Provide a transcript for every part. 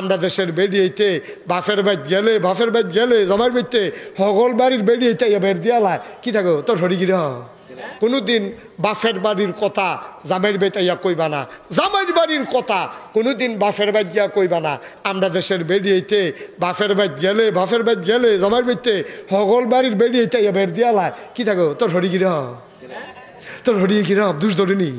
আমরা দেশের বেরিয়েতে বাফের বাইত গেলে বাফের বাইত গেলে জমার বাইতে হগল বাড়ির বেরিয়েতে বের দিয়ালায় কি থাকো? তোর হরিগির কোনোদিন বাফের বাড়ির কথা জামাইর বেতাইয়া কইবা না। জামাইর বাড়ির কথা কোনোদিন বাফের বাইত গিয়া কইবা না। আমরা দেশের বেরিয়েতে বাফের বাইত গেলে বাফের বাইত গেলে জামাইর বাইতে হগল বাড়ির বেরিয়েতে বের দিয়ালায় কি থাকো? তোর হরিগির তোর হরিয়ে কিরা দুষ ধরেনি।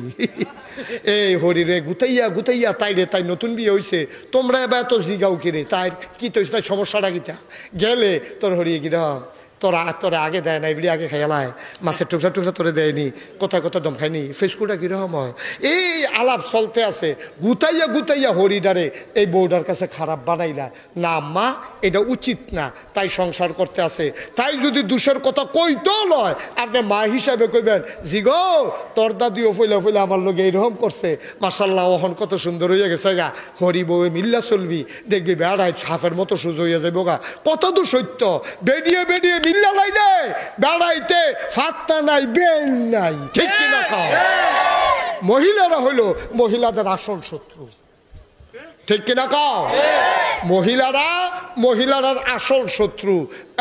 এই হরিরে গুতাইয়া গুতাইয়া, তাই রে, তাই নতুন বিয়ে হইছে। তোমরা এবার তো জিগাও কিরে, তাই কী তো তাই সমস্যাটা কিতা? গেলে তোর হরিয়ে কিরা তোরা তোরা আগে দেয় না এবারে আগে খেয়ালায় মাছের টুকরা টুকরা তোরে দেয়নি, কোথায় কোথায় দম খায়নি ফেসকুটা কীরকম হয়? এই আলাপ চলতে আছে, গুতাইয়া গুতাইয়া হরিডারে এই বউডার কাছে খারাপ বানাইলা না, মা, এটা উচিত না, তাই সংসার করতে আছে। তাই যদি দুষের কথা কইতো লয়, আপনি মা হিসাবে কইবেন, জি গো, তোর দাদিও ফইলা ফইলা আমার লোক এইরকম করছে। মার্শাল্লাহ ওহন কত সুন্দর হইয়া গেছে গা। হরি বউয়ে মিল্লা চলবি, দেখবি বেড়ায় ছাফের মতো সুজ হইয়া যাইব গা। কত দূর সত্য? বেডিয়ে বেডিয়ে মিল্লা লাই নাই বেড়াইতে ফাত্তা নাই বেন নাই। ঠিক কিনা খাও মহিলারা হলো মহিলাদের আসল শত্রু। ঠিক কিনা কাও? মহিলারা, মহিলারার আসল শত্রু।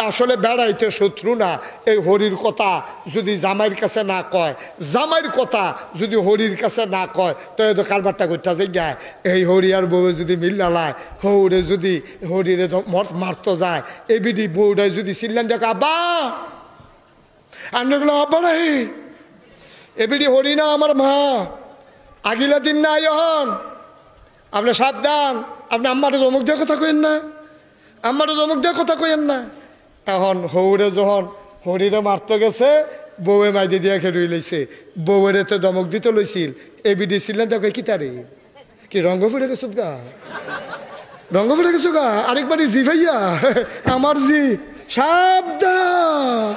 আসলে বেড়াইতে শত্রু না। এই হরির কথা যদি জামাইয়ের কাছে না কয়, জামাইয়ের কথা যদি হরির কাছে না কয়, তো তো কারবারটা করতে যে গায়। এই হরি আর বউ যদি মিল্লালায় হৌরে যদি হরিরে মারতো যায় এই বিধি বউটাই যদি চিল্লান দেখ আব্বা! আন্নগুলো আব্বা নাই। এবিডি হরি না আমার মা। আগিলা দিন না ইহন আপনি সাবধান, আপনি আম্মারে অমুক দিয়ে কথা কইেন না। আম্মারে অমুক দিয়ে কথা কইেন না। এখন হৌরে যখন হরিরে মারতে গেছে, বউয়ে মাইদি দিয়ে খেয়ে লইছে বউয়েরে তো দমক দিতে লইছিল। এ এবিডি ছিলেন দেখো কি তারে? কি রঙ্গ ফুটে গেছো গা? রঙ্গ ফুটে গেছো গা? আরেকবারই জি ভাইয়া, আমার জি, সাবধান।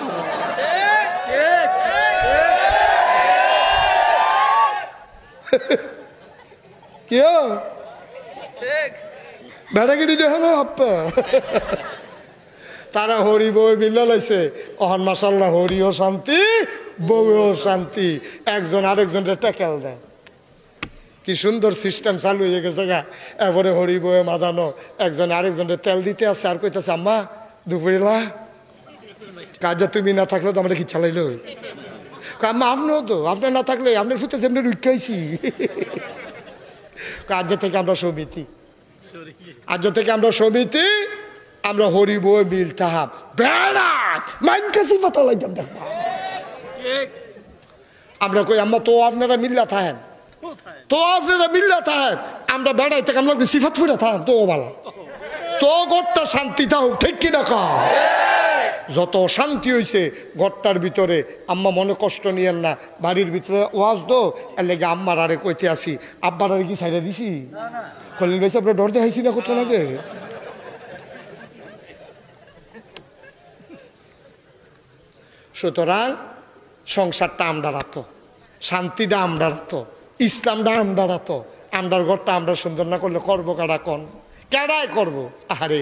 কেউ বেড়াগিরি দেখো না আপ্পা তারা হরি বউ মিল্লা লাইছে। অহন মাসাল্লাহ হরিও শান্তি বউও শান্তি। একজন আরেকজনের ট্যাকেল দেয়। কি সুন্দর সিস্টেম চালু হয়ে গেছে গা। এরপরে হরি বউয়ে মাদানো, একজন আরেকজনের তেল দিতে আছে, আর কইতেছে, আম্মা, দুপুরেলা কাজে তুমি না থাকলে তো আমরা কি চালাইল? আম্মা, আপনিও তো আপনার না থাকলে আপনার ফুটে যেমনি রুখাইছি আজ থেকে আমরা সমিতি। আজ থেকে আমরা সমিতি, আমরা হরি বই মিল তাহাম বেড়াত! আমরা কই, আম্মা তো আপনারা মিল্লা থাকেন তো আপনারা মিল্লা থাকেন আমরা বেড়াই থেকে আমরা সিফাত ফুটে থাকেন তো বালা। তো গড়টা শান্তি থাকুক ঠিক কিনা কা যত অশান্তি হয়েছে ঘরটার ভিতরে, আম্মা মনে কষ্ট নিয়েন না, বাড়ির ভিতরে ওয়াজ দো, এর লেগে আম্মার আরে কইতে আসি, আব্বার আরে কি ছাইড়া দিছি? খলিল ভাই আপনার ডর দেখাইছি না কত লাগে সুতরাং সংসারটা আমরা রাতো শান্তিটা আমরা রাতো ইসলামটা আমরা রাতো আমরার ঘরটা আমরা সুন্দর না করলে করব কারা কন? কেডায় করব? আহারে।